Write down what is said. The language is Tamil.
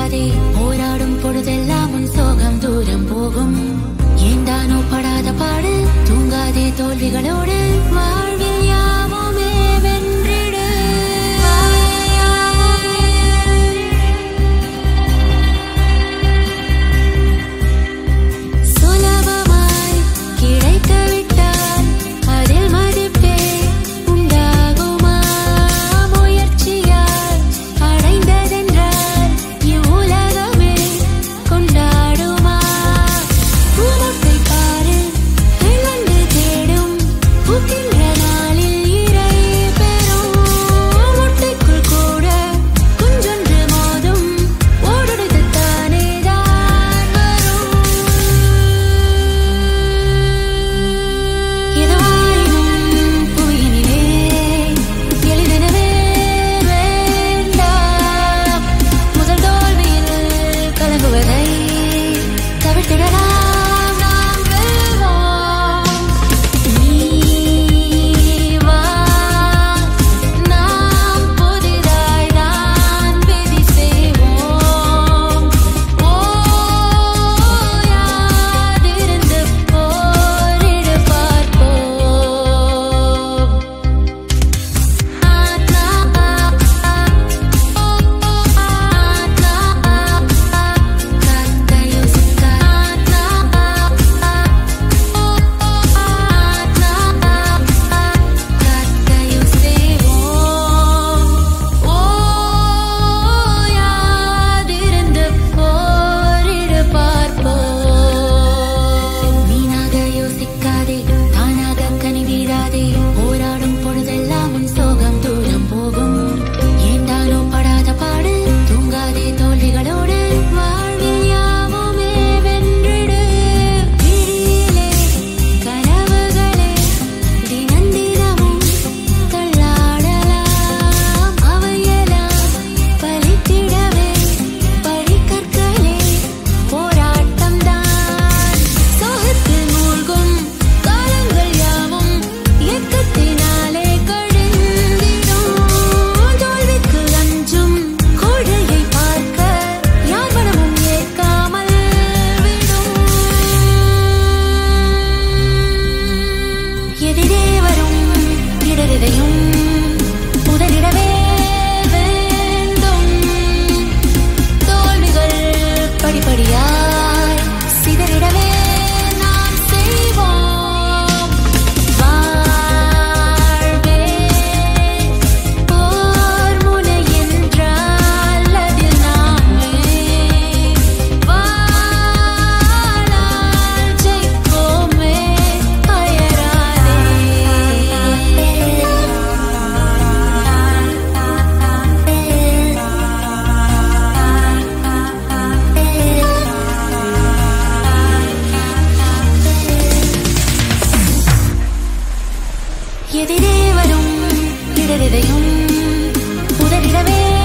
படாதே போராடும் பொழுதெல்லாம் உன் சோகம் தூரம் போகும். ஏந்தானோ படாத பாடு? தூங்காதே தோல்விகளோ. உறவுகளை தவிர்த்திடலாம் de un poder grave.